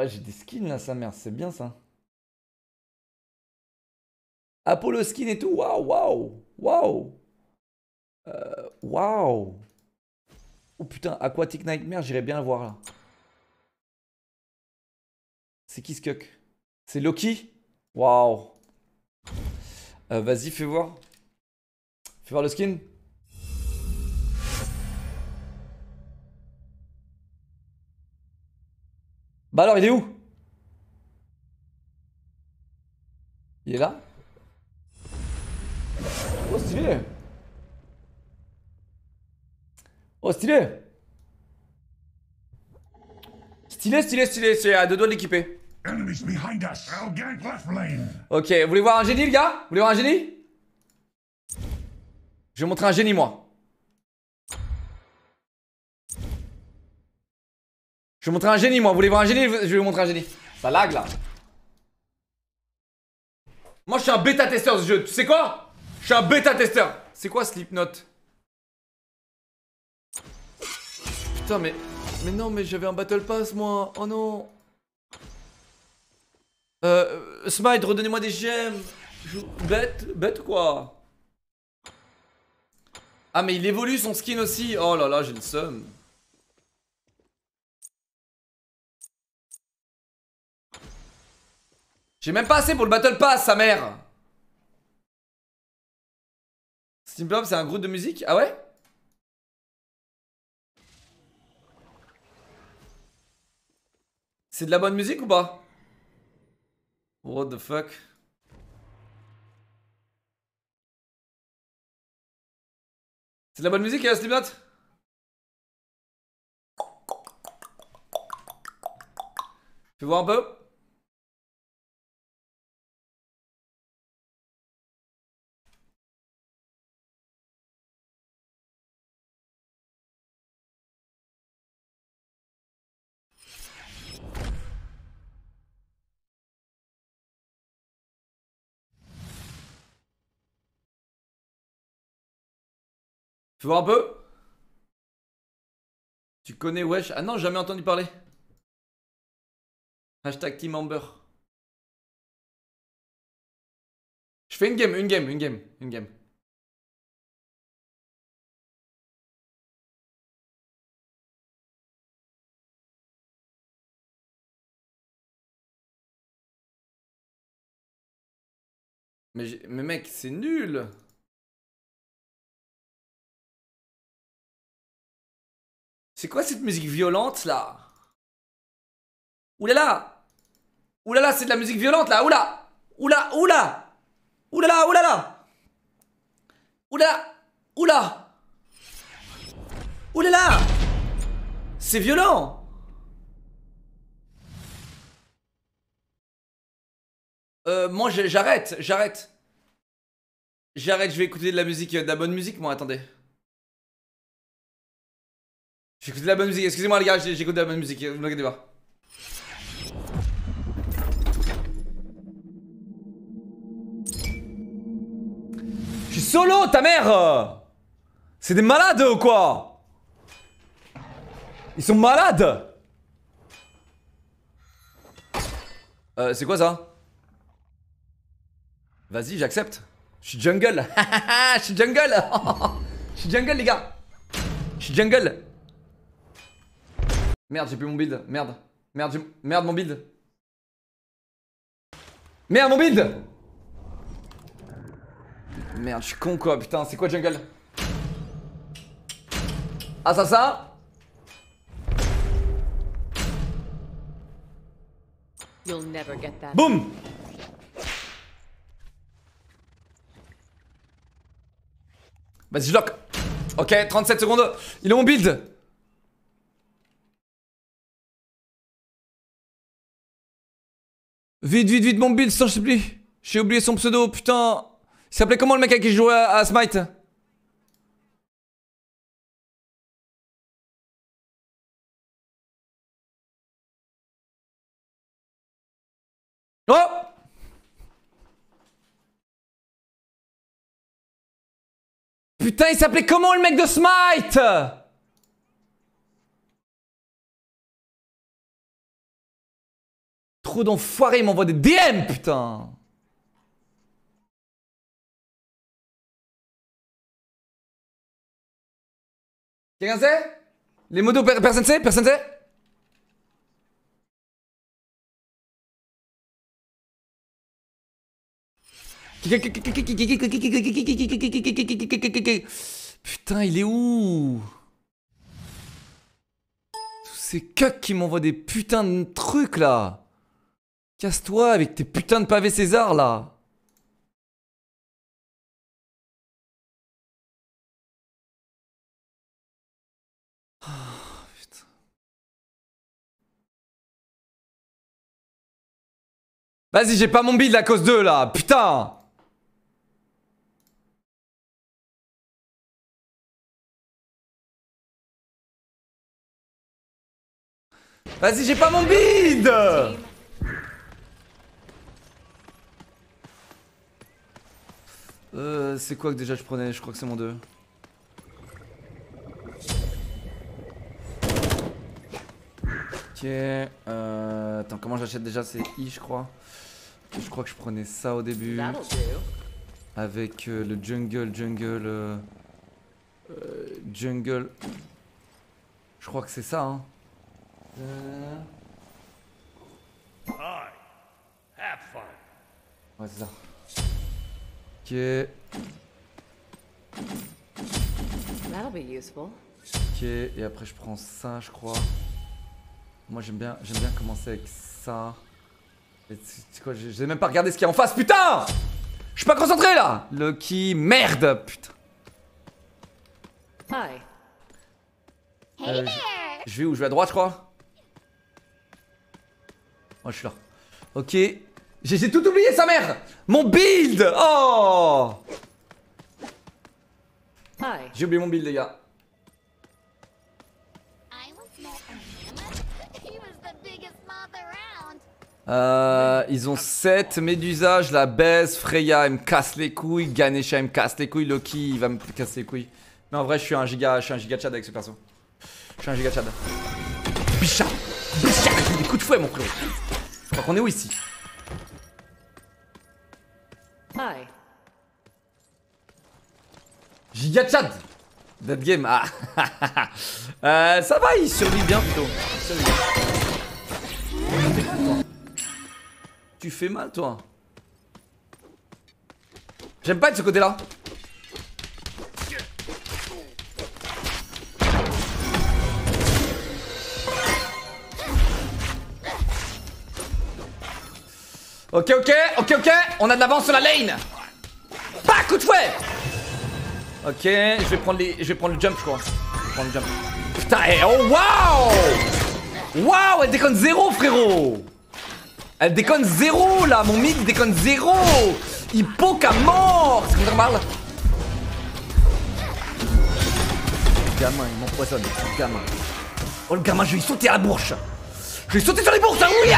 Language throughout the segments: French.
Ouais, j'ai des skins là, sa mère, c'est bien ça. Apollo skin et tout, waouh, waouh, waouh. Euh, Waouh. Oh putain, Aquatic Nightmare, j'irais bien le voir là. C'est qui ce cuck? C'est Loki? Waouh. Euh, Vas-y, fais voir. Fais voir le skin. Bah alors, il est où? Il est là? Oh, stylé! Oh, stylé! Stylé, stylé, stylé, c'est à deux doigts de l'équiper. Ok, vous voulez voir un génie, les gars? Vous voulez voir un génie? Je vais vous montrer un génie, moi. Je vais montrer un génie, moi. Vous voulez voir un génie? Je vais vous montrer un génie. Ça lag, là. Moi, je suis un bêta-testeur de ce jeu. Tu sais quoi? Je suis un bêta-testeur. C'est quoi Slipknot? Putain, mais... Mais non, mais j'avais un Battle Pass, moi. Oh non. Euh, Smite, redonnez-moi des gemmes. Bête, bête ou quoi? Ah, mais il évolue son skin aussi. Oh là là, j'ai le seum. J'ai même pas assez pour le Battle Pass, sa mère. Steam Pop, c'est un groupe de musique? Ah ouais? C'est de la bonne musique ou pas? What the fuck? C'est de la bonne musique, hein, Slipknot? Fais voir un peu? Fais voir un peu? Tu connais Wesh? Ah non, jamais entendu parler. Hashtag Team Amber. Je fais une game, une game, une game, une game. Mais, mais mec, c'est nul C'est quoi cette musique violente là? Oulala! Oulala, c'est de la musique violente là! Oula! Oula Oula! Oulala Oulala! Oula! Oula! Oulala! C'est violent! Euh, moi j'arrête, j'arrête. J'arrête, je vais écouter de la musique, euh, de la bonne musique moi, attendez. J'écoute la bonne musique, excusez-moi les gars, j'écoute de la bonne musique, ne vous inquiétez pas. Je suis solo, ta mère C'est des malades ou quoi? Ils sont malades Euh, c'est quoi ça? Vas-y, j'accepte. Je suis jungle. Je suis jungle. Je suis jungle, les gars. Je suis jungle. Merde, j'ai plus mon build. Merde. Merde, j'ai- merde mon build. Merde mon build. Merde, je suis con quoi, putain, c'est quoi jungle? Assassin You'll never get that. Boum Vas-y, je lock. Ok, 37 secondes. Il est mon build. Vite, vite, vite, mon build, je sais plus. J'ai oublié son pseudo, putain. Il s'appelait comment le mec avec qui je jouais à, à Smite? Oh Putain, il s'appelait comment le mec de Smite? Trop d'enfoirés, ils m'envoient des DM, putain. Quelqu'un sait? Les modos, per- personne sait? Personne sait? Putain, il est où? Tous ces cucks qui m'envoient des putains de trucs là Casse-toi avec tes putains de pavés César là. Ah. Vas-y, j'ai pas mon build à cause d'eux là, putain. Vas-y, j'ai pas mon build Euh, c'est quoi que déjà je prenais? Je crois que c'est mon 2. Ok, euh, attends, comment j'achète déjà? C'est I, je crois. Je crois que je prenais ça au début. Avec euh, le jungle, jungle. euh, euh, jungle. Je crois que c'est ça, hein. Euh, Have fun. Ouais, c'est ça. Ok. Et après, je prends ça, je crois. Moi, j'aime bien, j'aime bien commencer avec ça. C'est quoi J'ai même pas regardé ce qu'il y a en face, putain Je suis pas concentré là Lucky, merde Putain. Hi. Euh, je, je vais où? Je vais à droite, je crois? Oh, je suis là. Ok. J'ai tout oublié, sa mère Mon build Oh Hi. J'ai oublié mon build, les gars. Euh, ils ont 7 Médusa, je la baise. Freya, elle me casse les couilles. Ganesha, elle me casse les couilles. Loki, il va me casser les couilles. Mais en vrai, je suis un giga, je suis un giga chad avec ce perso. Je suis un giga chad. Bicha Bicha des coups de fouet, mon frérot. Je crois qu'on est où ici? Giga Chad That game, ah euh, Ça va, il survit bien plutôt. Tu fais mal, toi. J'aime pas être ce côté-là. Ok, ok, ok, ok, on a de l'avance sur la lane. Pas coup de fouet Ok, je vais prendre les, je vais prendre le jump, je crois. Je vais prendre le jump. Putain, eh, oh waouh Waouh, elle déconne zéro, frérot Elle déconne zéro, là Mon mid, déconne zéro Il poke à mort C'est parle Le gamin, il m'empoisonne, le gamin. Oh, le gamin, je vais lui sauter à la bourse Je vais sauter sur les bourses, hein, oui,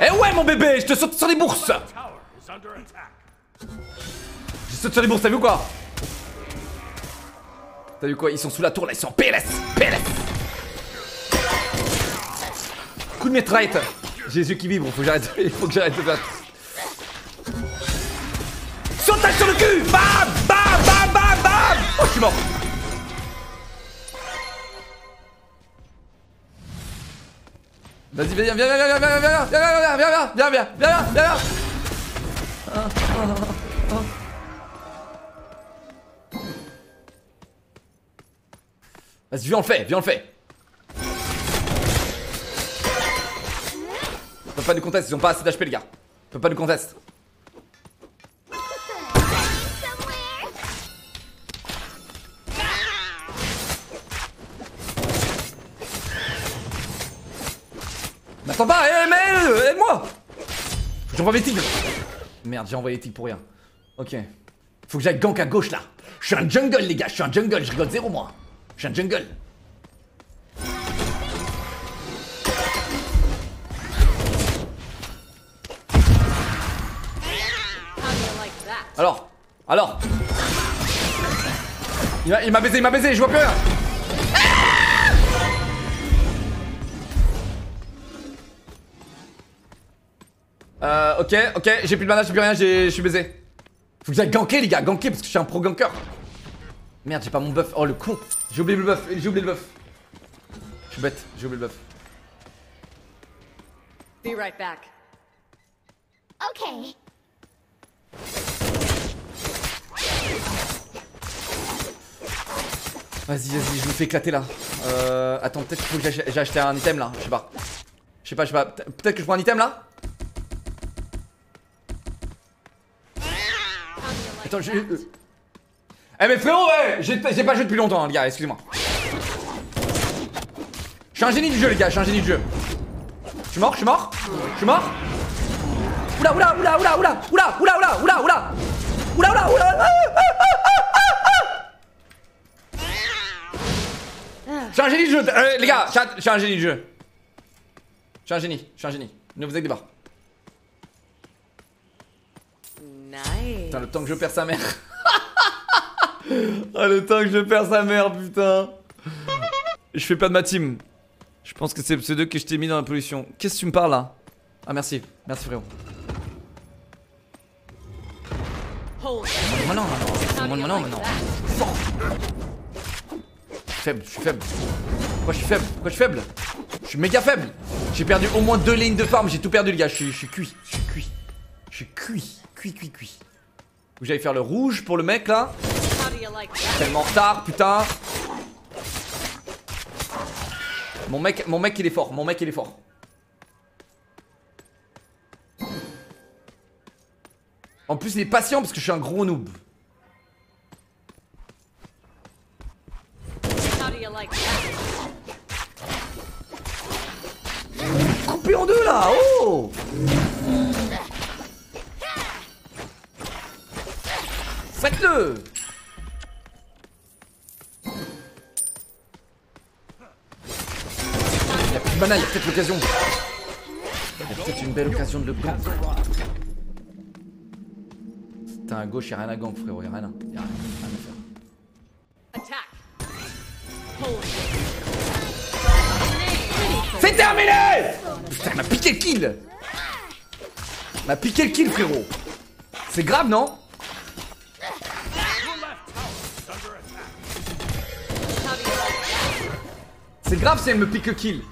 Eh ouais, mon bébé, je te saute sur les bourses. Je saute sur les bourses, t'as vu quoi T'as vu quoi Ils sont sous la tour là, ils sont en PLS PLS Coup de mitraillette. Yeux qui vibrent, faut que j'arrête, il faut que j'arrête de faire. Sautage sur le cul. Bam Bam Bam Bam. Oh, je suis mort Vas-y, viens, viens, viens, viens, viens, viens, viens, viens, viens, viens, viens, viens, viens, viens, viens, viens. Vas-y, viens, on le fait, viens, on le fait. Ils peuvent pas du contest, ils ont pas assez d'HP, les gars. Ils peuvent pas du contest. J'envoie mes tigres Merde, j'ai envoyé les tigres pour rien. Ok. Faut que j'aille gank à gauche là. Je suis un jungle, les gars, je suis un jungle, je rigole zéro moi. Je suis un jungle. Alors Alors il m'a baisé, il m'a baisé, je vois plus rien Euh, ok, ok, j'ai plus de mana, j'ai plus rien, j'ai- je suis baisé. Faut que j'aille ganker, les gars, ganker parce que je suis un pro ganker. Merde, j'ai pas mon buff. Oh le con. J'ai oublié le buff, j'ai oublié le buff. Je suis bête, j'ai oublié le buff. Be right back. Okay. Vas-y, vas-y, je me fais éclater là. Euh, attends, peut-être qu'il faut que j'ai acheté un item là, je sais pas. Je sais pas, je sais pas. Pe- Peut-être que je prends un item là? Attends, euh. Eh mais frérot, ouais J'ai j'ai pas joué depuis longtemps, hein, les gars, excusez-moi. Je suis un génie du jeu, les gars, je suis un génie du jeu. Je suis mort, je suis mort Je suis mort Oula, oula, oula, oula, oula, oula, oula, oula, oula, oula Oula, oula, oula, ah, ah, Je suis un génie du jeu, euh, les gars, je suis un génie du jeu. Je suis un génie, je suis un génie. Ne vous inquiétez pas. Nice. Le temps que je perds sa mère. ah, le temps que je perds sa mère, putain. Je fais pas de ma team. Je pense que c'est pseudo que je t'ai mis dans la pollution. Qu'est-ce que tu me parles là? Ah, merci. Merci, frérot. Maintenant, maintenant, maintenant, maintenant. faible, je suis faible. Pourquoi je suis faible? Pourquoi je suis faible? Je suis méga faible. J'ai perdu au moins deux lignes de farm, j'ai tout perdu, les gars. Je suis, je suis cuit, je suis cuit. Je suis cuit, cuit, cuit, cuit. Faut que j'aille faire le rouge pour le mec là. Tellement en retard, putain. Mon mec, mon mec il est fort, mon mec il est fort. En plus il est patient parce que je suis un gros noob. Coupé en deux là, oh Faites-le Il a plus de mana, il y a peut-être l'occasion. Il y a peut-être une belle occasion de le gank. Putain, à gauche, y'a rien à gank, frérot, y'a rien, y a rien à faire. C'est terminé Putain, il m'a piqué le kill Il m'a piqué le kill, frérot C'est grave, non C'est grave si elle me pique kill.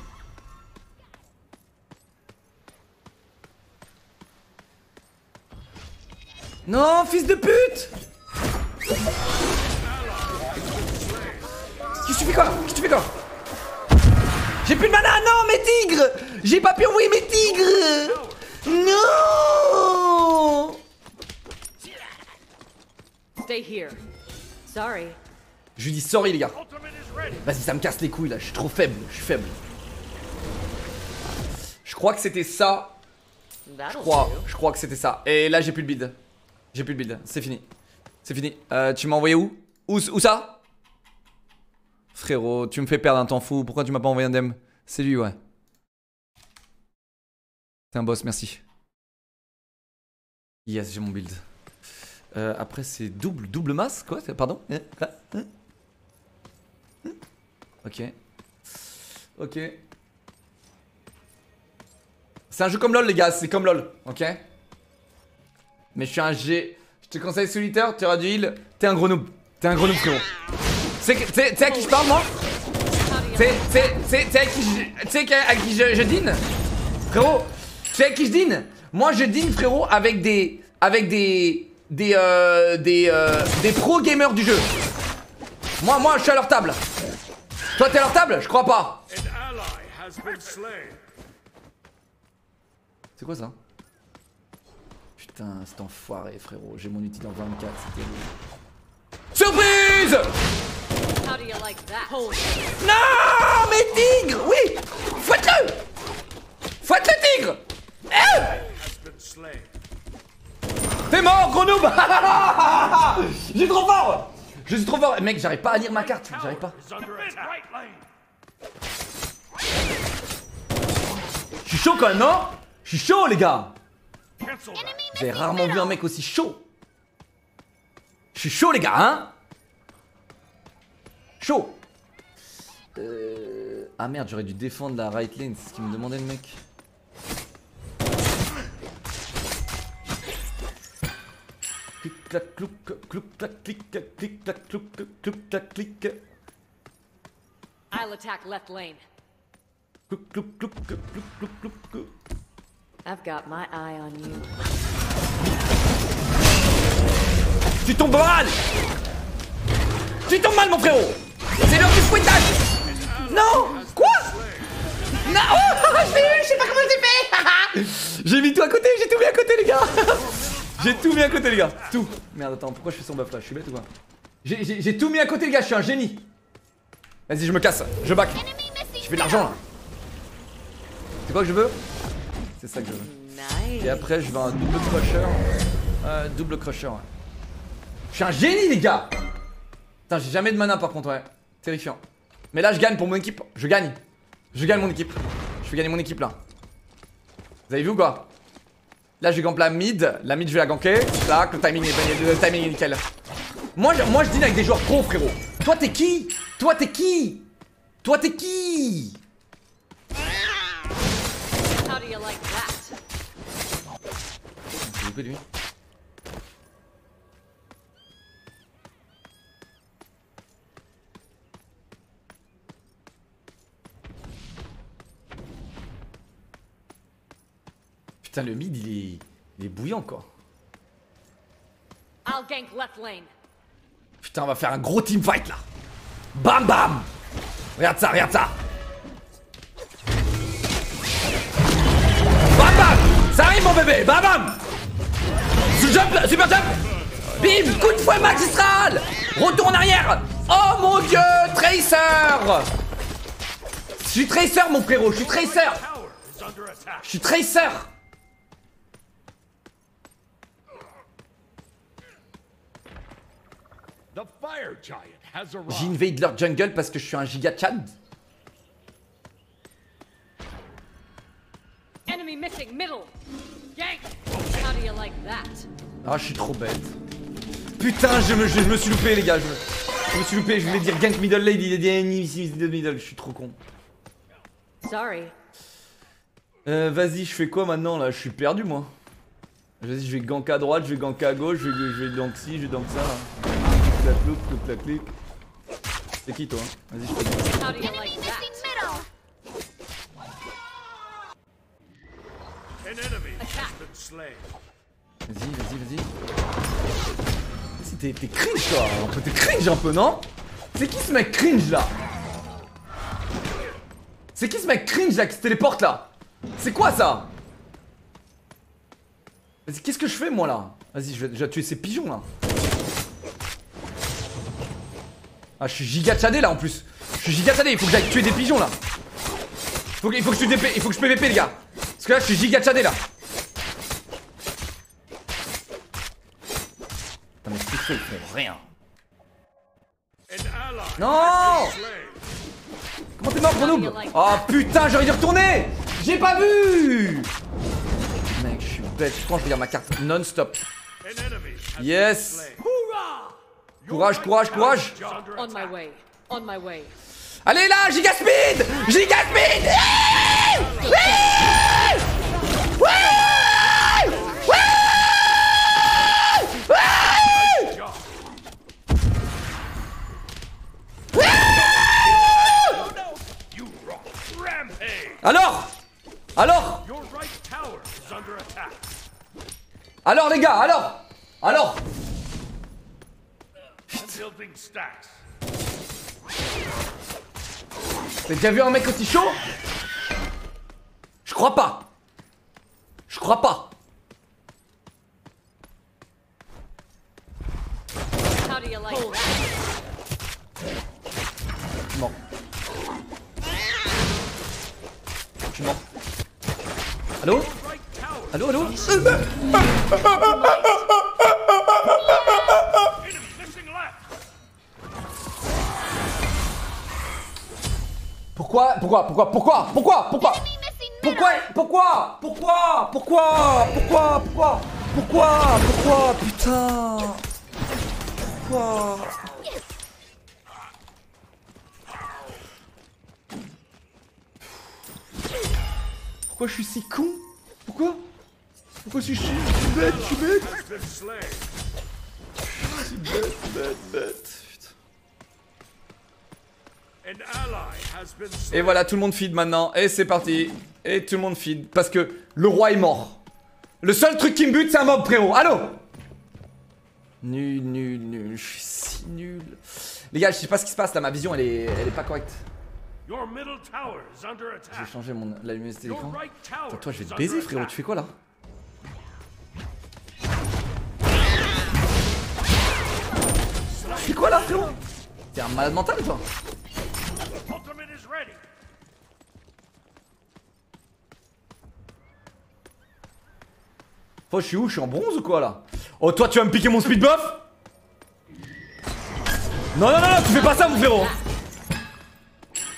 Non, fils de pute! Qu'est-ce que tu fais quoi? Qu'est-ce que tu fais quoi? J'ai plus de mana, non, mes tigres! J'ai pas pu envoyer mes tigres! Non! Stay here. Sorry. Je lui dis sorry les gars. Vas-y, ça me casse les couilles là, je suis trop faible, je suis faible. Je crois que c'était ça. That'll Je crois, je crois que c'était ça. Et là, j'ai plus de build. J'ai plus de build, c'est fini. C'est fini. Euh, tu m'as envoyé où? Où, où ça? Frérot, tu me fais perdre un temps fou. Pourquoi tu m'as pas envoyé un dem? C'est lui, ouais. T'es un boss, merci. Yes, j'ai mon build. Euh, après, c'est double, double masse Quoi Pardon Hein Quoi Hein Hein Ok. Ok. C'est un jeu comme LoL, les gars, c'est comme LoL, ok? Mais je suis un G. Je te conseille solitaire, tu auras du heal, t'es un gros noob. T'es un gros noob, frérot. Sais à qui je parle, moi? Sais à qui je- tu sais à qui je, je dîne? Frérot, tu sais à qui je dîne? Moi, je dîne, frérot, avec des. Avec des. Des. Euh, des. Euh, des pro gamers du jeu. Moi, moi, je suis à leur table. Toi, t'es à leur table Je crois pas. C'est quoi ça Putain, cet enfoiré, frérot. J'ai mon outil dans 24, c'était Surprise How do you like that? Hold. Non Mais tigre Oui Fouette-le Fouette le tigre Eh. T'es mort, gros noob J'ai trop fort Je suis trop fort. Mec, j'arrive pas à lire ma carte, j'arrive pas. Je suis chaud quand même, non? Je suis chaud, les gars. J'ai rarement vu un mec aussi chaud. Je suis chaud, les gars, hein? Chaud. Euh... Ah merde, j'aurais dû défendre la right lane, c'est ce qu'il me demandait le mec. Clac, clouc, clouc, clac, clic, clac, clic, clac, clouc, clouc, clac, clic. I'll attack left lane. Clouc, clouc, clouc, clouc, clouc, clouc, clouc. I've got my eye on you. Tu tombes mal Tu tombes mal mon frérot C'est l'heure du fouettage Non Quoi? Non oh, Je l'ai eu, je sais pas comment j'ai fait J'ai mis tout à côté, j'ai tout mis à côté les gars J'ai tout mis à côté les gars Tout Merde attends, pourquoi je fais son buff là? Je suis bête ou quoi? J'ai- tout mis à côté les gars, je suis un génie Vas-y je me casse, je back Je fais de l'argent là C'est quoi que je veux? C'est ça que je veux et après, je veux un double crusher. Euh, double crusher, ouais. Je suis un génie, les gars Putain, j'ai jamais de mana par contre, ouais. Terrifiant. Mais là, je gagne pour mon équipe. Je gagne. Je gagne mon équipe. Je fais gagner mon équipe là. Vous avez vu ou quoi? Là, je gampe la mid. La mid, je vais la ganker. Là, le timing est, le timing est nickel. Moi, je, moi, je dîne avec des joueurs pros, frérot. Toi, t'es qui? Toi, t'es qui? Toi, t'es qui? How do you like that? S'il vous plaît, lui? Putain, le mid, il est, il est bouillant, quoi. Putain, on va faire un gros team fight, là. Bam, bam. Regarde ça, regarde ça. Bam, bam. Ça arrive, mon bébé. Bam, bam. Jump, super jump. Bim Coup de fouet magistral. Retour en arrière. Oh mon dieu Tracer. Je suis Tracer, mon frérot. Je suis Tracer. Je suis Tracer The fire giant has arrived. J'invade leur jungle parce que je suis un giga chad Enemy missing middle. Gank. How do you like that? Ah, je suis trop bête. Putain, je me, je, me suis loupé, les gars. Je me, je me suis loupé. Je voulais dire gank middle lane. Il a dit middle middle. Je suis trop con. Sorry. Euh, vas-y, je fais quoi maintenant là? Je suis perdu, moi. Vas-y, je vais gank à droite, je vais gank à gauche, je vais, je vais gank ci, je vais gank ça. là. C'est qui toi hein? Vas-y, je te. Vas-y, vas-y, vas-y. T'es cringe toi. Un peu, T'es cringe un peu, non? C'est qui ce mec cringe là? C'est qui ce mec cringe là qui se téléporte là? C'est quoi ça? Vas-y, qu'est-ce que je fais moi là? Vas-y, je vais tuer ces pigeons là. Ah, je suis giga tchadé là en plus. Je suis giga tchadé, il faut que j'aille tuer des pigeons là. Il faut que je il faut que je PVP les gars. Parce que là, je suis giga tchadé là. Putain, mais ce ils font rien. Non. Comment t'es mort, Grenoble Oh putain, j'aurais dû retourner J'ai pas vu Mec, je suis bête. Je pense que je vais dire ma carte non-stop. Yes. Courage, courage, courage On my way. On my way. Allez là, giga speed Giga speed Alors Alors Alors les gars, alors Alors T'as déjà vu un mec aussi chaud Je crois pas. Je crois pas. Tu mens. Tu mens. Allô Allô, allô Pourquoi Pourquoi Pourquoi Pourquoi Pourquoi Pourquoi? Pourquoi Pourquoi Pourquoi Pourquoi Pourquoi Pourquoi Pourquoi Pourquoi Putain? Pourquoi? Pourquoi je suis si con? Pourquoi? Pourquoi je suis, je suis bête? Je suis bête slain. suis bête, bête, bête. Et voilà, tout le monde feed maintenant. Et c'est parti. Et tout le monde feed. Parce que le roi est mort. Le seul truc qui me bute, c'est un mob, frérot. Allô? Nul, nul, nul. Je suis si nul. Les gars, je sais pas ce qui se passe là. Ma vision, elle est, elle est pas correcte. Your middle tower is under Je vais attack. changer mon, la luminosité d'écran. toi, je vais is te baiser, frérot. Tu fais quoi là? Tu fais quoi là, frérot? T'es un malade mental, toi? Oh, je suis où? Je suis en bronze ou quoi là? Oh, toi, tu vas me piquer mon speed buff? Non, non, non, non, tu fais pas ça, mon frérot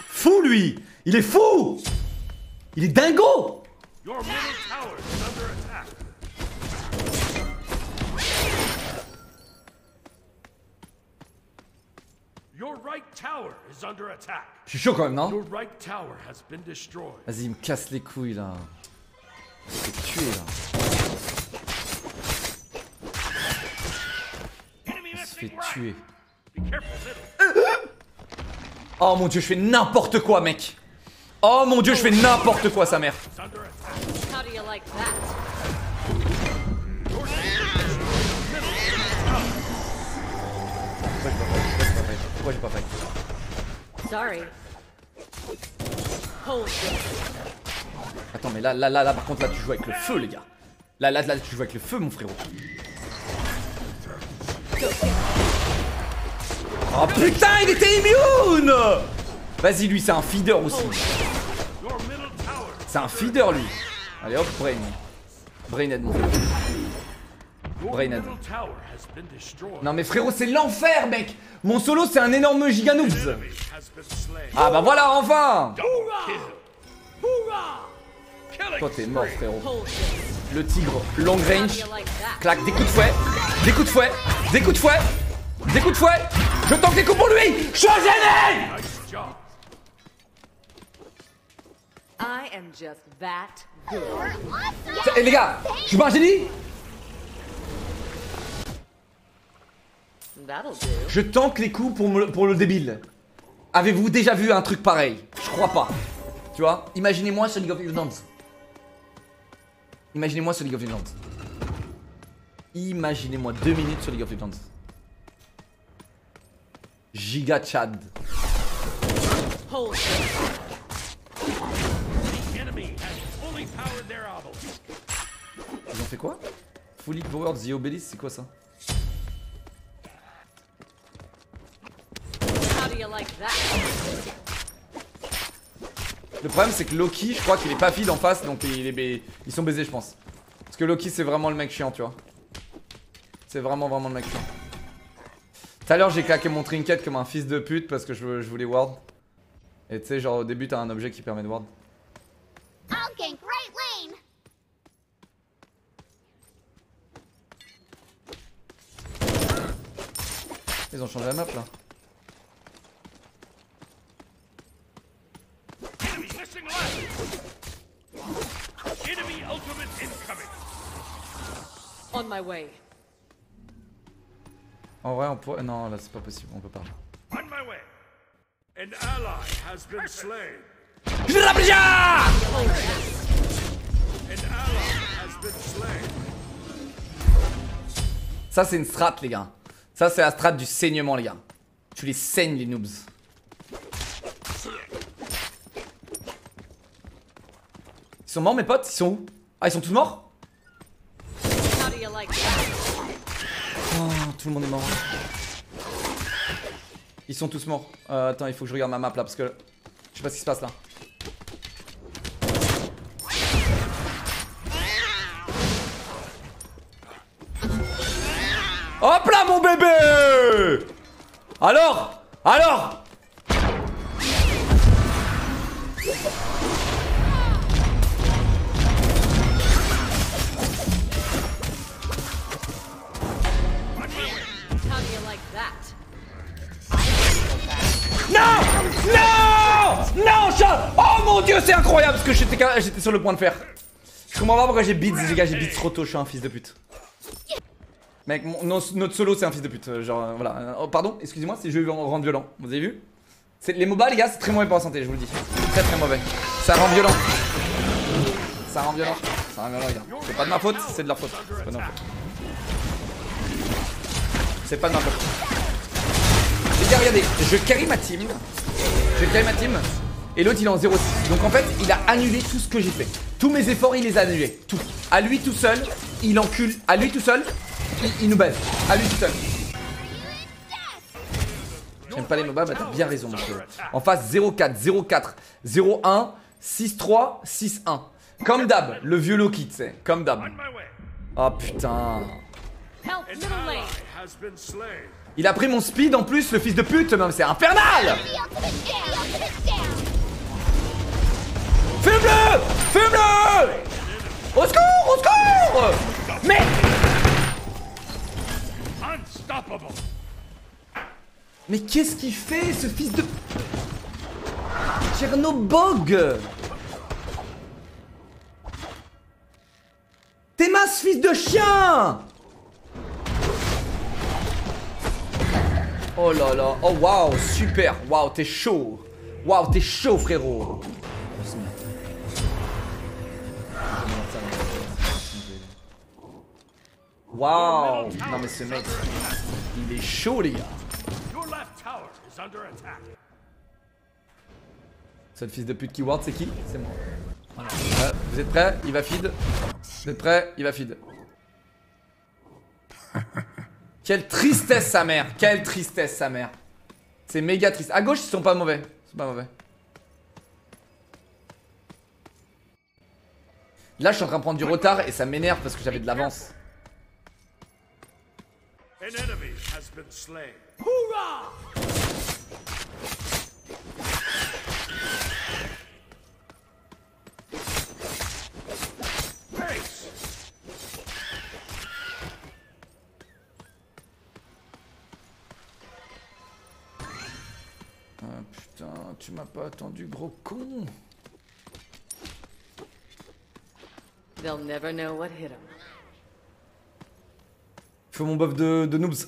Fou, lui Il est fou Il est dingo Your middle tower is under attack. Your right tower is under attack. Je suis chaud quand même, non? Vas-y, il me casse les couilles là. Je tuer là. Tuer. Be careful, middle. Oh mon dieu, je fais n'importe quoi, mec Oh mon dieu, je fais n'importe quoi, sa mère It's under attack. How do you like that? Pourquoi j'ai pas fait Sorry. Attends, mais là, là, là, là, par contre, là, tu joues avec le feu, les gars. Là, là, là, tu joues avec le feu, mon frérot. Oh putain, il était immune Vas-y, lui, c'est un feeder aussi. C'est un feeder, lui. Allez, hop, brain. Brainhead, mon. Your Brainhead. Non, mais frérot, c'est l'enfer, mec Mon solo, c'est un énorme giganoobs. Ah bah voilà, enfin Toi, t'es mort, frérot. Le tigre, long range. Clac, des coups de fouet, des coups de fouet, des coups de fouet, des coups de fouet. Je tank les coups pour lui. Je job. I am just that good. Eh les gars, je suis pas un génie. Je tank les coups pour, me- pour le débile. Avez-vous déjà vu un truc pareil? Je crois pas. Tu vois? Imaginez-moi sur League of Legends. Imaginez-moi sur League of Legends. Imaginez-moi deux minutes sur League of Legends. Their obelisk. Ils ont fait quoi? Fully Powered The Obelisk, c'est quoi ça? How do you like that? Le problème c'est que Loki, je crois qu'il est pas feed en face, donc il est ba- ils sont baisés je pense. Parce que Loki c'est vraiment le mec chiant, tu vois. C'est vraiment vraiment le mec chiant. Tout à l'heure j'ai claqué mon trinket comme un fils de pute parce que je, je voulais ward. Et tu sais genre au début t'as un objet qui permet de ward. Ils ont changé la map là. Enemy missing left. Enemy ultimate incoming. On my way. En vrai on pourrait... Non là c'est pas possible, on peut pas. On my way. An ally has been slain. Je la déjà Hold this. An ally has been slain. Ça c'est une strat les gars. Ça c'est la strat du saignement les gars. Tu les saignes les noobs. Ils sont morts mes potes? Ils sont où? Ah ils sont tous morts? Tout le monde est mort. Ils sont tous morts. Euh, attends, il faut que je regarde ma map là parce que je sais pas ce qui se passe là. Hop là mon bébé Alors Alors Oh mon dieu c'est incroyable ce que j'étais sur le point de faire. Je comprends pas pourquoi j'ai beats les gars j'ai beats trop tôt je suis un fils de pute. Mec, mon- notre solo c'est un fils de pute. Genre, euh, voilà. Oh, pardon, excusez-moi, ces jeux rendent violent. Vous avez vu? C'est- Les MOBA, les gars, c'est très mauvais pour la santé, je vous le dis. Très très mauvais. Ça rend violent. Ça rend violent. Ça rend violent, les gars. C'est pas de ma faute, c'est de leur faute. C'est pas de ma faute. C'est pas de ma faute. Les gars, regardez, je carry ma team. Je carry ma team. Et l'autre il est en 0-6. Donc en fait, il a annulé tout ce que j'ai fait. Tous mes efforts, il les a annulés. Tout. À lui tout seul, il encule. À lui tout seul, il, il nous baise. À lui tout seul. J'aime pas les MOBA, bah t'as bien raison, mon frérot. En face 0-4, 0-4, 0-1, 6-3, 6-1. Comme d'hab, le vieux Loki, tu sais. Comme d'hab. Oh putain. Il a pris mon speed en plus, le fils de pute, même c'est infernal Fume-le! Fume-le! Au secours Au secours! Mais. Mais qu'est-ce qu'il fait, ce fils de... Tchernobog? Ce fils de chien! Oh là là, oh waouh, super, waouh, t'es chaud. Waouh, t'es chaud frérot Waouh Non mais ce mec, il est chaud les gars Your left tower is under attack. Seul fils de pute qui ward, c'est qui? C'est moi. Voilà. Ouais, vous êtes prêts? Il va feed? Vous êtes prêts? Il va feed. Quelle tristesse sa mère Quelle tristesse sa mère C'est méga triste. À gauche, ils sont pas mauvais. Ils sont pas mauvais. Là, je suis en train de prendre du retard et ça m'énerve parce que j'avais de l'avance. An enemy has been slain. Hoorah! Ace! Ah putain, tu m'as pas attendu, gros con. They'll never know what hit them. Fais mon buff de, de noobs. Je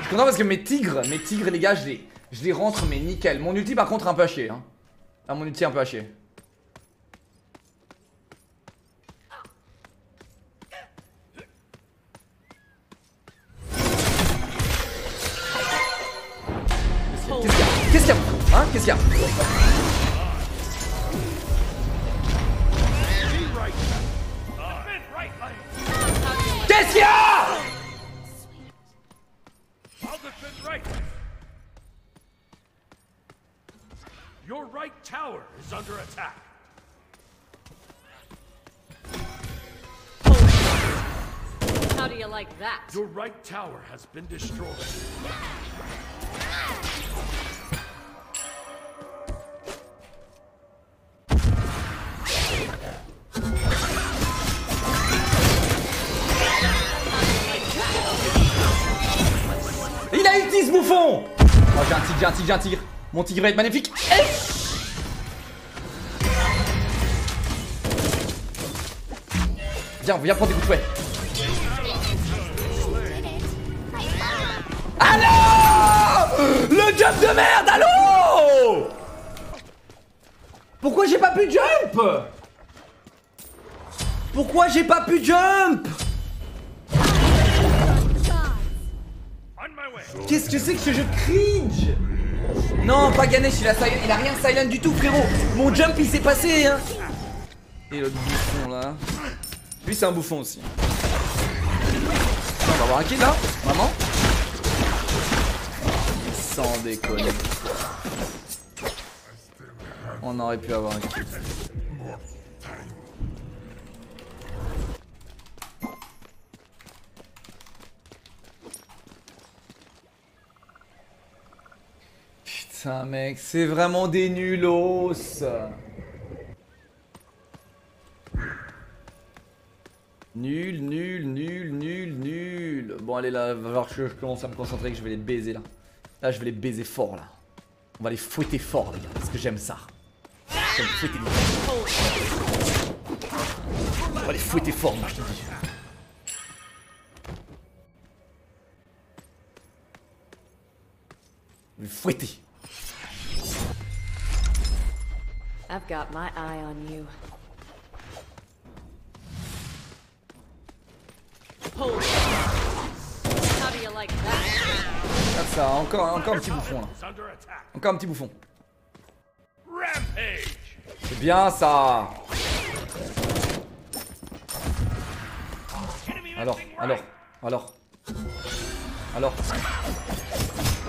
suis content parce que mes tigres, mes tigres les gars, je les, je les rentre mais nickel. Mon ulti par contre un peu à chier. Hein. Ah mon ulti un peu à. Qu'est-ce qu'il y a? Qu'est-ce qu'il y a? Hein? Qu'est-ce qu'il y a? Lane. Qu'est-ce qu'il y a I'll defend right. Your right tower is under attack. How do you like that? Your right tower has been destroyed. Bouffon Oh j'ai un tigre, j'ai un tigre, j'ai un tigre. Mon tigre va être magnifique. Viens, viens prendre des coups de fouet. Allô? Le jump de merde, allô? Pourquoi j'ai pas pu jump? Pourquoi j'ai pas pu jump? Qu'est-ce que c'est que ce jeu cringe? Non, pas Ganesh, il a, silent- il a rien silent du tout, frérot Mon jump, il s'est passé, hein Et l'autre bouffon, là Lui, c'est un bouffon aussi. On va avoir un kill, là Vraiment Sans déconner. On aurait pu avoir un kill. Putain mec, c'est vraiment des nulos Nul, nul, nul, nul, nul Bon allez là, va falloir que je commence à me concentrer que je vais les baiser là. Là je vais les baiser fort là. On va les fouetter fort les gars, parce que j'aime ça. On va les fouetter fort, moi je te dis. Les fouetter. I've got my eye on you. Regarde ça, encore, encore un petit bouffon là. Encore un petit bouffon. Rampage. C'est bien ça. Alors, alors, alors. Alors. Alors,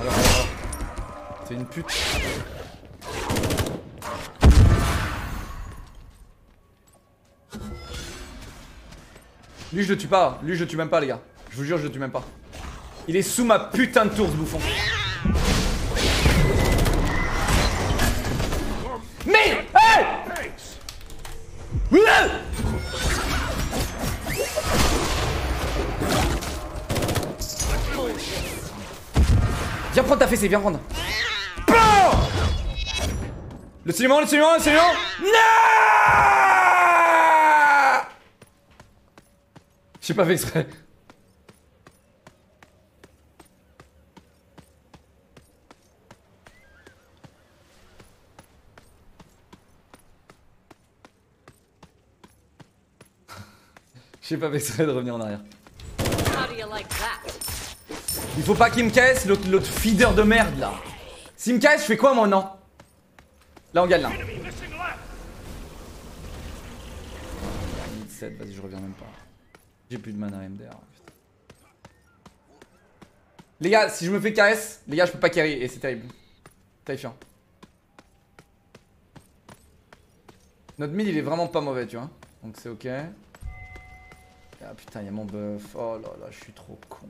alors. C'est une pute. Lui je le tue pas, lui je le tue même pas les gars. Je vous jure je le tue même pas. Il est sous ma putain de tour ce bouffon. Mais hey. Viens prendre ta fessée, viens prendre. Le saignement, le saignement, le saignement. Non J'ai pas fait exprès. J'ai pas fait exprès de revenir en arrière. Il faut pas qu'il me caisse l'autre feeder de merde là. S'il me caisse, je fais quoi moi non? Là on gagne là. Enemy missing left. 7, vas-y je reviens même pas. J'ai plus de mana MDR. putain. Les gars, si je me fais KS, les gars je peux pas carry et c'est terrible. Terrifiant. Notre mid il est vraiment pas mauvais tu vois. Donc c'est ok. Ah putain y'a mon buff. Oh là là je suis trop con.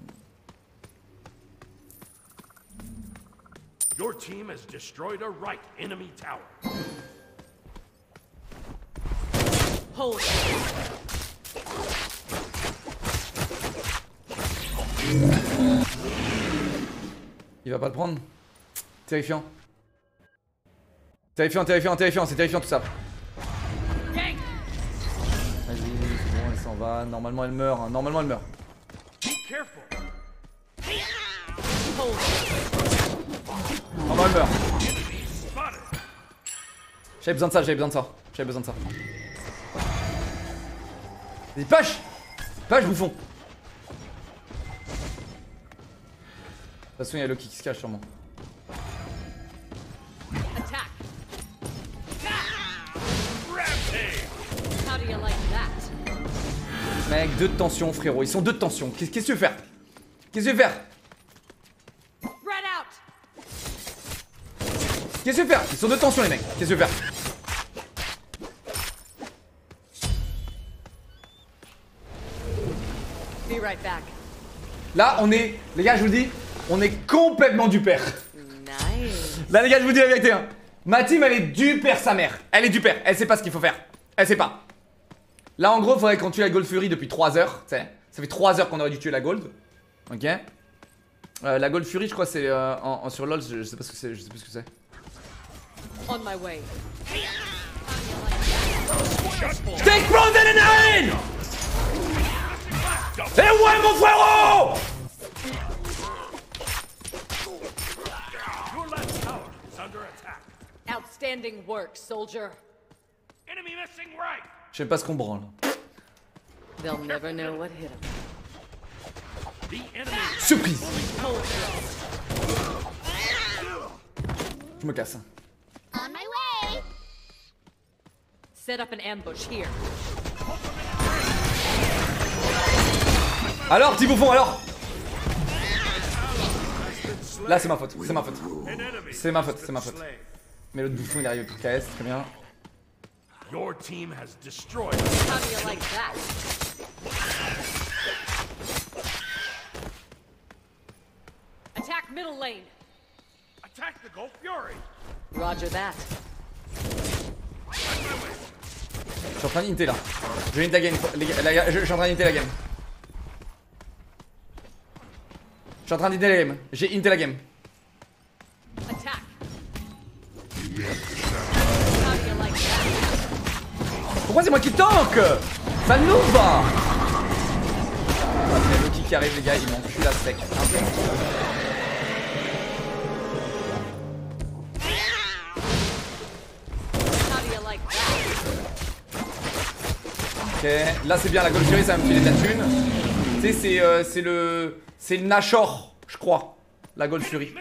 Your team has destroyed a right enemy tower. Hold. Il va pas le prendre Terrifiant. Terrifiant, terrifiant, terrifiant, c'est terrifiant tout ça. Vas-y, c'est bon, elle s'en va. Normalement elle meurt, hein. normalement elle meurt. Normalement elle meurt. J'avais besoin de ça, j'avais besoin de ça. J'avais besoin de ça. Vas-y, push Push, bouffon toute façon, il y a Loki qui se cache sûrement. Attack. Rampage. How do you like that? Mec, deux de tension, frérot. Ils sont deux de tension. Qu'est-ce qu'est-ce que tu veux faire? Qu'est-ce que tu veux faire? Spread out. Qu'est-ce que tu veux faire? Ils sont deux de tension, les mecs. Qu'est-ce que tu veux faire? Be right back. Là, on est. Les gars, je vous le dis, on est complètement du père. Nice. Là, les gars, je vous dis la vérité. Hein. Ma team, elle est du père sa mère. Elle est du père. Elle sait pas ce qu'il faut faire. Elle sait pas. Là, en gros, faudrait qu'on tue la Gold Fury depuis 3 heures. tu sais. Ça fait 3 heures qu'on aurait dû tuer la Gold. Ok Euh, La Gold Fury, je crois, c'est euh, en, en- sur LoL. Je, je sais pas ce que c'est. Je sais plus ce que c'est. On my way. Je t'ai explosé les narines Et ouais, mon frérot Outstanding work, soldier. Enemy missing right. Je sais pas ce qu'on branle. They'll never know what hit them. The enemy Surprise. Je me casse. On my way. Set up an ambush here. Alors, petit bouffon, alors Là, c'est ma faute. C'est ma faute. C'est ma faute, c'est ma faute. Mais l'autre bouffon, il arrive pour KS, très bien. Your team has destroyed. How do you like that? Attack middle lane. Attack the Gulf Fury. Roger that. Je suis en train d'inter là. Je int la game. la je, je suis en train d'inter la game. Je suis en train d'inter la game. J'ai inté la game. Attack. Pourquoi c'est moi qui tank Ça nous va Ok, Loki qui arrive les gars, il m'encule à sec. Ok, là c'est bien, la Gold Fury ça va me filer de la thune. Tu sais, c'est euh, le. C'est le Nashor, je crois. La Gold Fury.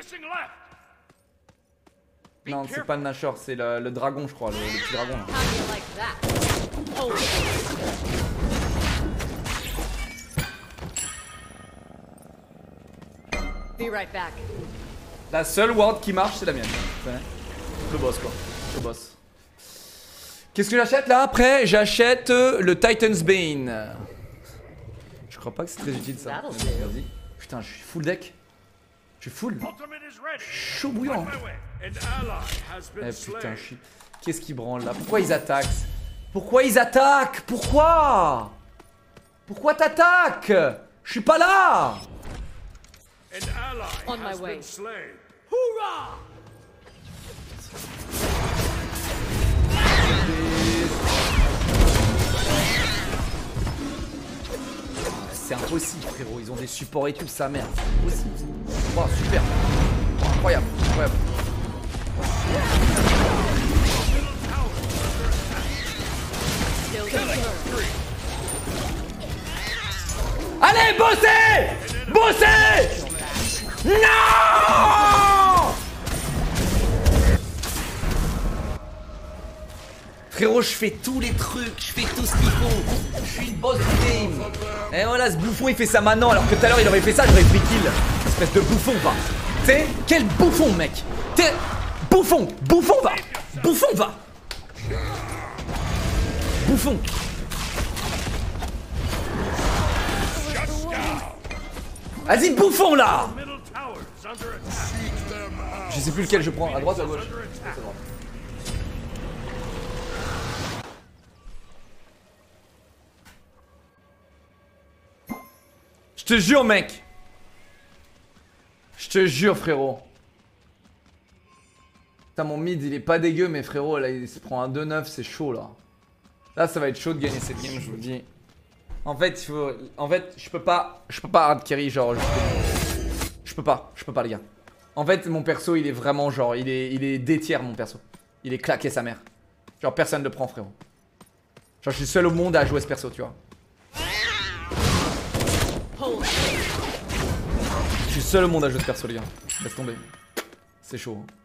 Non, c'est pas le Nashor, c'est le, le dragon, je crois, le, le petit dragon. là. Back. La seule ward qui marche, c'est la mienne. Le boss, quoi. Le boss. Qu'est-ce que j'achète là après? J'achète euh, le Titan's Bane. Je crois pas que c'est très utile ça. Putain, je suis full deck. Je suis full. Ready. Chaud bouillant. My way. An ally has been Eh putain, je suis. Qu'est-ce qui branle là? Pourquoi ils attaquent? Pourquoi ils attaquent? Pourquoi? Pourquoi t'attaques? Je suis pas là On my way. C'est impossible, frérot. Ils ont des supports et tout, sa mère. C'est impossible. Oh, super. Incroyable, incroyable. Allez, bossez Bossez Non Frérot, je fais tous les trucs, je fais tout ce qu'il faut. Je suis le boss du game. Et voilà, ce bouffon, il fait ça maintenant, alors que tout à l'heure, il aurait fait ça, j'aurais pris kill. Espèce de bouffon, va. Tu sais, quel bouffon, mec. T'es... Bouffon, bouffon, va. Bouffon, va. Bouffon. Vas-y, bouffon, là. Je sais plus lequel je prends, à droite ou à gauche. Je te jure, mec. Je te jure, frérot. Putain, mon mid, il est pas dégueu, mais frérot, là, il se prend un 2-9, c'est chaud, là. Là, ça va être chaud de gagner cette game, je vous le dis. En fait, il faut... En fait, je peux pas... Je peux pas hard carry, genre... Je peux... pas, je peux pas, les gars. En fait, mon perso, il est vraiment, genre... Il est, il est D tiers, mon perso. Il est claqué, sa mère. Genre, personne ne le prend, frérot. Genre, je suis seul au monde à jouer ce perso, tu vois. Je suis seul au monde à jouer ce perso, les gars. Laisse tomber. C'est chaud. hein.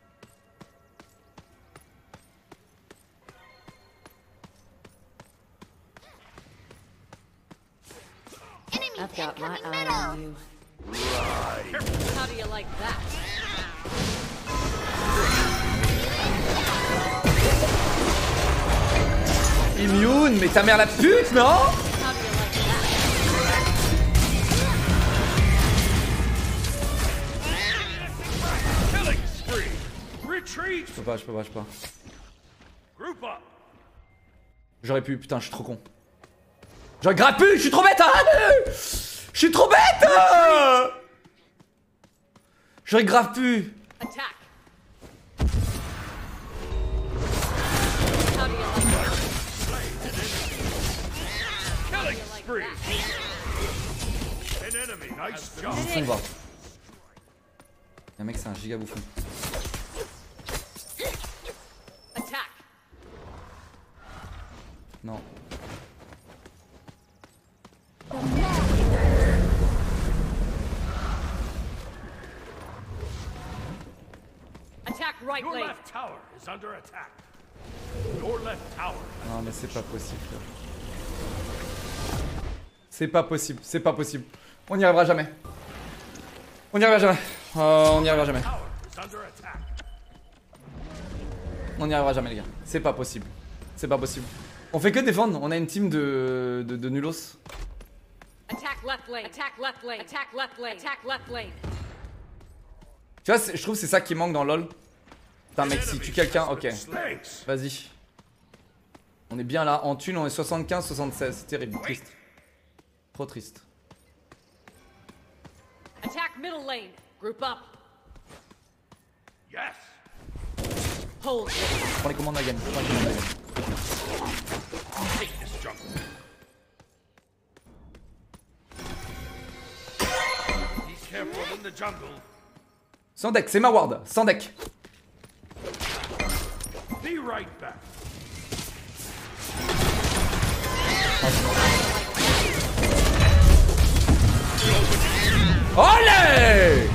I've got my incoming eye middle. on you. How do you like that? Immune, mais ta mère la pute, non? Je peux pas, je peux pas, je peux pas. Group up. J'aurais pu, putain, je suis trop con. J'aurais grave pu, je suis trop bête, hein Je suis trop bête hein J'aurais grave job. Bouffon va. Y'a un mec, c'est un giga bouffon. Attack. Non. Right Your lane. left tower is under attack. Your left tower. Non, mais c'est pas possible. C'est pas possible, c'est pas possible. On n'y arrivera jamais. On n'y arrivera jamais. Euh, on n'y arrivera jamais. On n'y arrivera jamais, les gars. C'est pas possible. C'est pas possible. On fait que défendre. On a une team de, de, de nulos. Attack left lane. Attack left lane. Attack left lane. Attack left lane. Tu vois, je trouve que c'est ça qui manque dans LoL. Putain, mec, si tu quelqu'un, ok. Vas-y. On est bien là. En thune, on est 75-76. C'est terrible. Triste. Trop triste. Attack middle lane. Group up. Yes. Hold. Prends les commandes, Nagan. Prends les commandes, the jungle. Sans deck, c'est ma ward. Sans deck. Be right back. Olé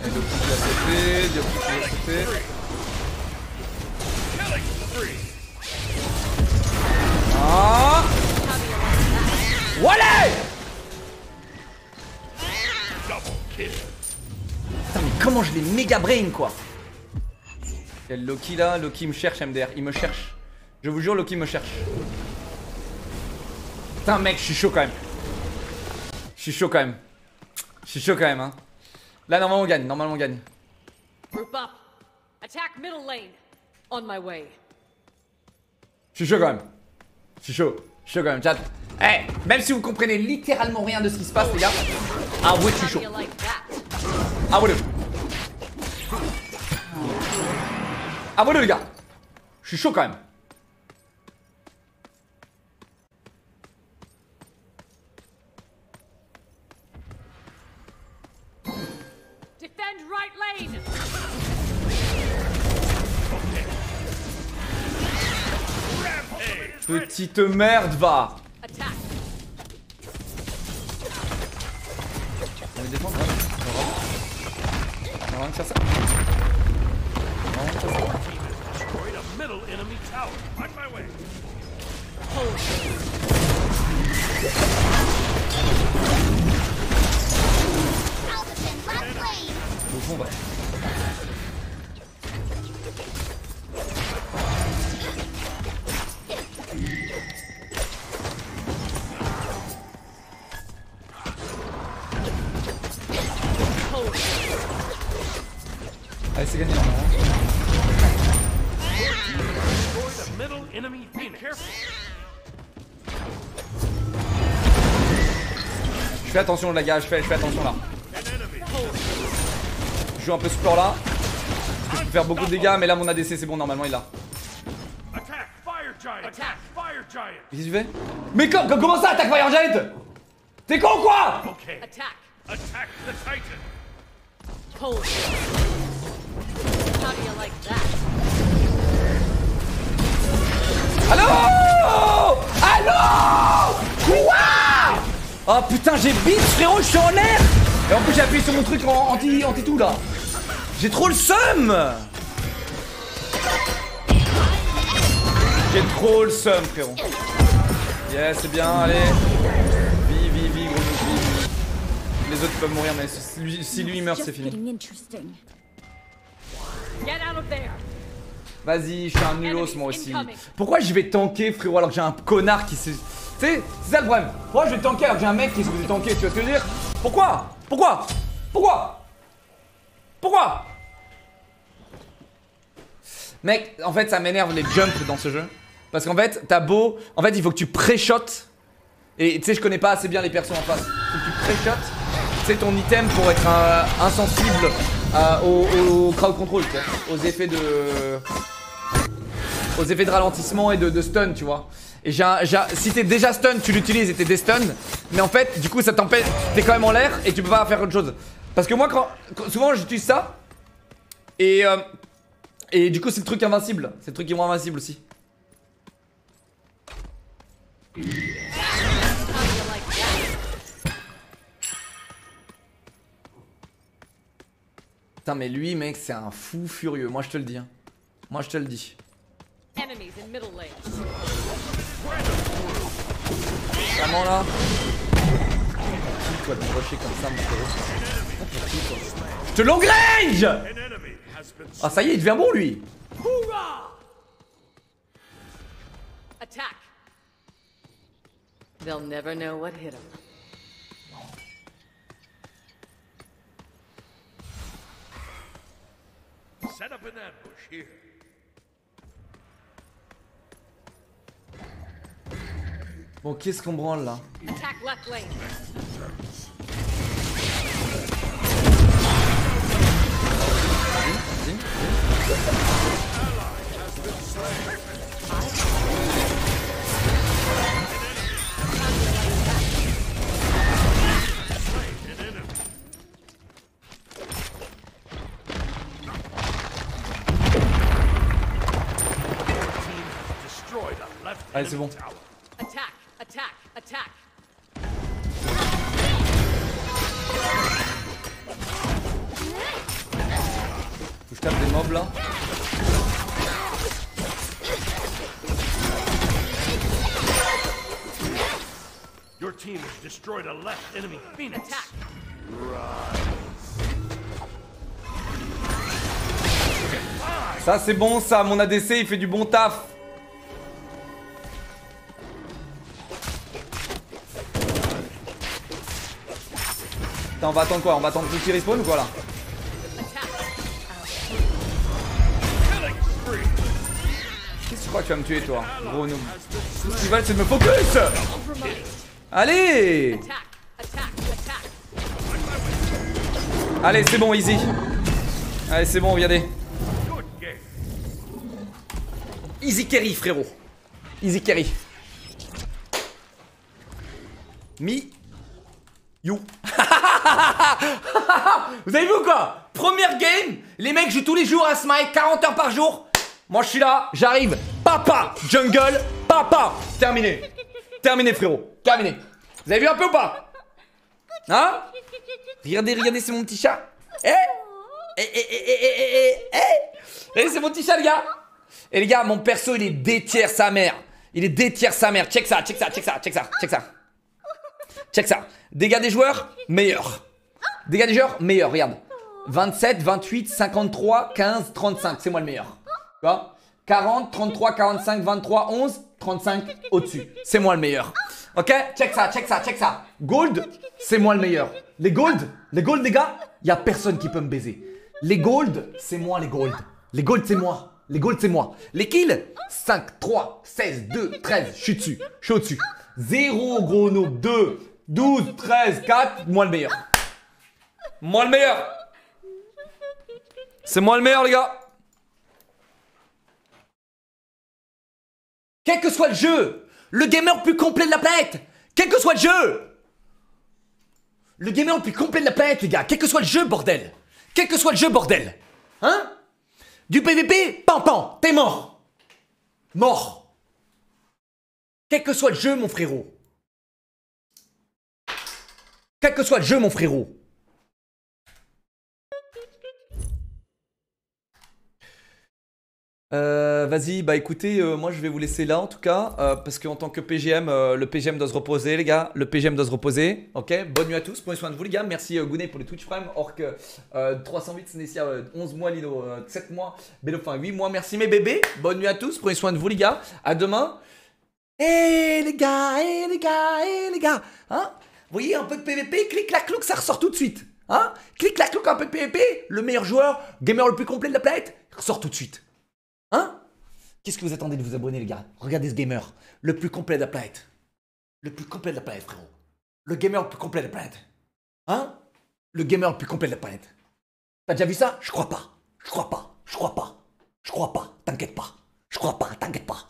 Et le coup de CP, le coup de CP. Ah kill. Putain mais comment je l'ai méga brain quoi? Quel Loki là Loki me cherche MDR, il me cherche. Je vous jure Loki me cherche. Putain mec, je suis chaud quand même. Je suis chaud quand même. Je suis chaud quand même hein. Là normalement on gagne, normalement on gagne. Group up. Attack middle lane. On my way. Je suis chaud quand même. Je suis chaud. Je suis chaud quand même, chat. Eh, même si vous comprenez littéralement rien de ce qui se passe les gars, avouez que je suis chaud. do you Avouez-le. Avouez-le les gars. Je suis chaud quand même. Petite merde va. On va défendre. On va faire ça. Way. Alberton, left lane. Au fond, fais attention les gars, je fais, je fais attention là. Je joue un peu ce sport là. Parce que je peux faire beaucoup de dégâts, mais là mon ADC c'est bon, normalement il l'a. Qu'est-ce que Mais co- co- comment ça attaque Fire Giant? T'es con ou quoi? Attack. Attack the titan. Oh putain j'ai beat frérot, je suis en l'air. Et en plus j'ai appuyé sur mon truc en anti, anti tout là. J'ai trop le seum. J'ai trop le seum frérot. Yes c'est bien, allez. Vie, vie, vie, gros vie. Les autres peuvent mourir mais si lui, si lui meurt c'est fini. Vas-y, je suis un nulos moi aussi. Pourquoi je vais tanker frérot alors que j'ai un connard qui se... C'est ça le problème. Pourquoi je vais tanker alors j'ai un mec qui se fait tanker, tu vois ce dire? Pourquoi? Pourquoi? Pourquoi? Pourquoi? Mec, en fait ça m'énerve les jumps dans ce jeu. Parce qu'en fait, t'as beau... En fait, il faut que tu pré-shot. Et tu sais, je connais pas assez bien les persos en face. Faut que tu pré-shot. C'est ton item pour être euh, insensible euh, au, crowd control, aux effets de aux effets de ralentissement et de stun, tu vois. Et j'ai un- si t'es déjà stun, tu l'utilises et t'es des stun. Mais en fait, du coup, ça t'empêche. T'es quand même en l'air et tu peux pas faire autre chose. Parce que moi, quand, souvent, j'utilise ça. Et euh, et du coup, c'est le truc invincible. C'est le truc qui est moins invincible aussi. Putain, mais lui, mec, c'est un fou furieux. Moi, je te le dis. hein. Moi, je te le dis. Middle lane. Vraiment là. Qui toi de me rusher comme ça, mon frérot Pourquoi tu toi Je te long range Ah, ça y est, il devient bon lui. Attack. They'll never know what hit them. set up an ambush here. Bon, qu'est-ce qu'on branle là Allez, c'est bon. Attack. Faut que je tape des mobs là. Your team has destroyed a left enemy phoenix. Attack. Ça c'est bon ça, mon ADC il fait du bon taf. On va attendre quoi? On va attendre qu'il respawn ou quoi là? Qu'est-ce que tu crois que tu vas me tuer toi? Gros noob. Ce qu'ils veulent c'est de me focus Allez. Allez c'est bon easy Allez c'est bon regardez. Easy carry frérot Easy carry Mi You Vous avez vu ou quoi? Première game Les mecs jouent tous les jours à Smite 40 heures par jour. Moi je suis là, j'arrive. Papa Jungle Papa. Terminé. Terminé frérot. Terminé. Vous avez vu un peu ou pas? Hein? Regardez, regardez, c'est mon petit chat. Eh? Eh, eh, eh, eh, eh, eh, eh, eh Eh, c'est mon petit chat, les gars. Et les gars, mon perso, il est détière sa mère. Il est détière sa mère. Check ça, check ça, check ça, check ça, check ça. Check ça. Dégâts des joueurs, meilleur Dégâts des joueurs, meilleur, regarde 27, 28, 53, 15, 35 C'est moi le meilleur Tu vois? 40, 33, 45, 23, 11, 35 au-dessus. C'est moi le meilleur. Ok? Check ça, check ça, check ça. Gold, c'est moi le meilleur. Les gold, les gold les gars, y a personne qui peut me baiser. Les gold, c'est moi les gold. Les gold, c'est moi. Les gold, c'est moi. Les kills, 5, 3, 16, 2, 13. Je suis dessus. Je suis au-dessus. 0, gros noob. 2, 12, 13, 4. Moi le meilleur. Moi le meilleur. C'est moi le meilleur, les gars. Quel que soit le jeu, le gamer le plus complet de la planète, quel que soit le jeu, le gamer le plus complet de la planète, les gars, quel que soit le jeu, bordel, quel que soit le jeu, bordel, hein? Du PVP, pan pan, t'es mort, mort. Quel que soit le jeu, mon frérot, quel que soit le jeu, mon frérot. Euh, Vas-y, bah écoutez, euh, moi je vais vous laisser là en tout cas, euh, parce qu'en tant que PGM, euh, le PGM doit se reposer, les gars. Le PGM doit se reposer. Ok, bonne nuit à tous, prenez soin de vous, les gars. Merci Gounet pour les Twitch Prime. Orc euh, 308, Sénécia, euh, 11 mois, Lino, euh, 7 mois, Bélophin, 8 mois. Merci mes bébés. Bonne nuit à tous, prenez soin de vous, les gars. À demain. Eh les gars, eh les gars, eh les gars. Hein? Vous voyez un peu de PVP, clic, clac, clouc, ça ressort tout de suite. Hein? Clic, clac, clouc, un peu de PVP. Le meilleur joueur, gamer le plus complet de la planète, ressort tout de suite. Hein Qu'est-ce que vous attendez de vous abonner, les gars Regardez ce gamer, le plus complet de la planète. Le plus complet de la planète, frérot. Le gamer le plus complet de la planète. Hein Le gamer le plus complet de la planète. T'as déjà vu ça Je crois pas. Je crois pas. Je crois pas. Je crois pas. T'inquiète pas. Je crois pas. T'inquiète pas.